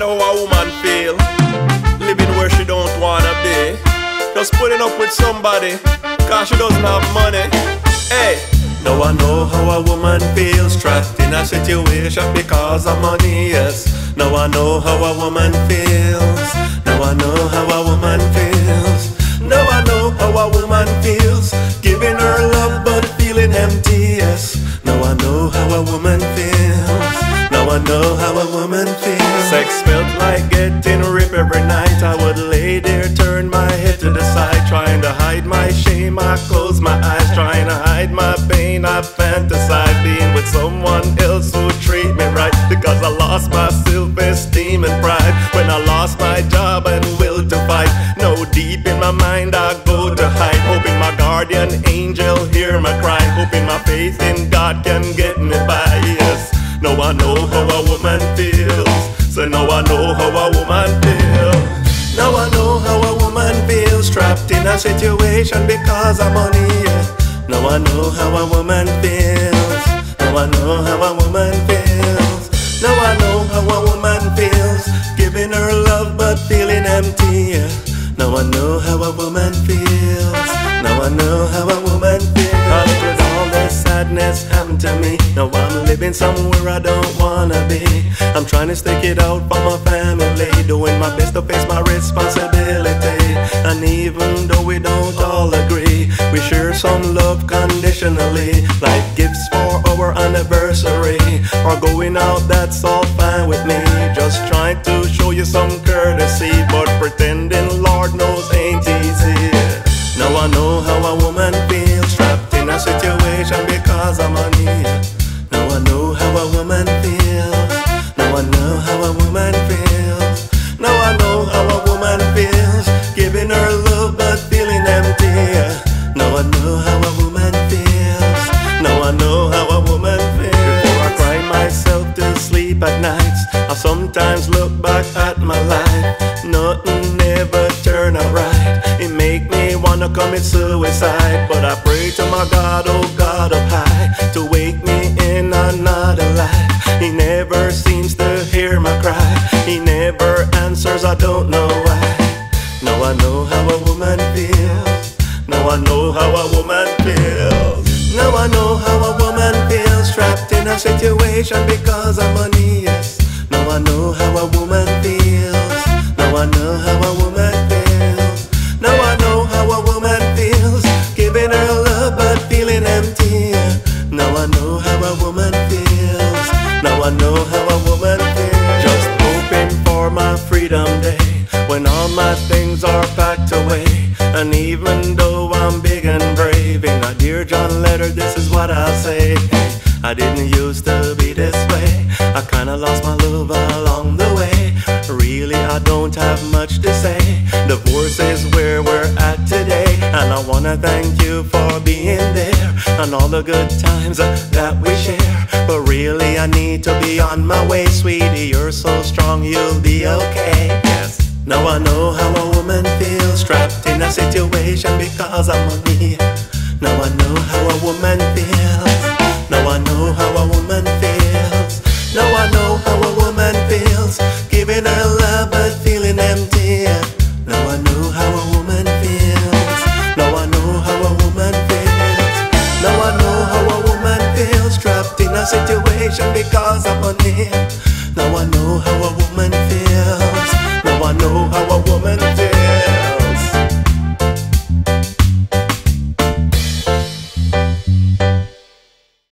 know how a woman feel. Living where she don't wanna be. Just putting up with somebody, cause she doesn't have money. Hey, now I know how a woman feels trapped in a situation because of money, yes. Now I know how a woman feels. Now I know how a woman feels. Now I know how a woman feels. Giving her love but feeling empty, yes. Now I know how a woman feels. Now I know how. Getting ripped every night. I would lay there, turn my head to the side, trying to hide my shame. I close my eyes, trying to hide my pain. I fantasize being with someone else who treat me right because I lost my self-esteem and pride when I lost my job and will to fight. No, deep in my mind I go to hide, hoping my guardian angel hear my cry, hoping my faith in God can get me by. Yes, no, I know how a woman feels. I know how a woman feels. Now I know how a woman feels trapped in a situation because of money. Now I know how a woman feels. Now I know how a woman feels. Now I Now I'm living somewhere I don't wanna be. I'm trying to stick it out for my family. Doing my best to face my responsibility. And even though we don't all agree, we share some love conditionally. Like gifts for our anniversary. Or going out, that's all fine with me. Just trying to show you some wanna commit suicide. But I pray to my God, oh God up high, to wake me in another life. He never seems to hear my cry. He never answers, I don't know why. Now I know how a woman feels. Now I know how a woman feels. Now I know how a woman feels trapped in a situation because of money. Yes. Now I know how a woman feels. Now I know how a woman how a woman feels. Just hoping for my freedom day when all my things are packed away. And even though I'm big and brave, in a Dear John letter, this is what I'll say. I didn't used to be this way. I kinda lost my love along the way. Really, I don't have much to say. Divorce is where we're at today. And I wanna thank you for being there and all the good times that we share. But really, I need to be on my way, sweetie. You're so strong, you'll be okay. Yes. Now I know how a woman feels trapped in a situation because of money. Now I know how a woman feels. A situation because of money. Now I know how a woman feels. Now I know how a woman